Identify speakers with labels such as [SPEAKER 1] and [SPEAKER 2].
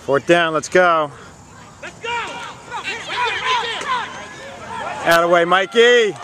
[SPEAKER 1] Fourth down, let's go.
[SPEAKER 2] Let's go!
[SPEAKER 1] Out of way, Mikey.